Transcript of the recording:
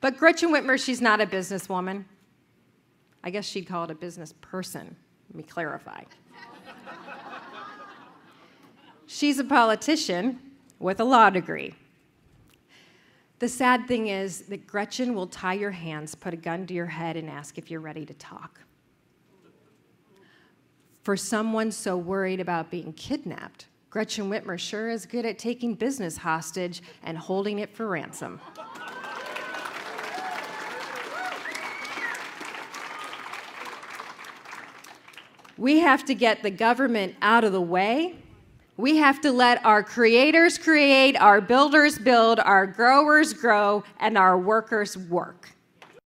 But Gretchen Whitmer, she's not a businesswoman. I guess she'd call it a business person. Let me clarify. she's a politician with a law degree. The sad thing is that Gretchen will tie your hands, put a gun to your head, and ask if you're ready to talk. For someone so worried about being kidnapped, Gretchen Whitmer sure is good at taking business hostage and holding it for ransom. We have to get the government out of the way we have to let our creators create, our builders build, our growers grow, and our workers work.